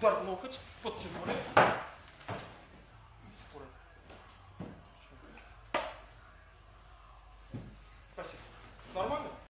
dorp ook het, potsenmoedig.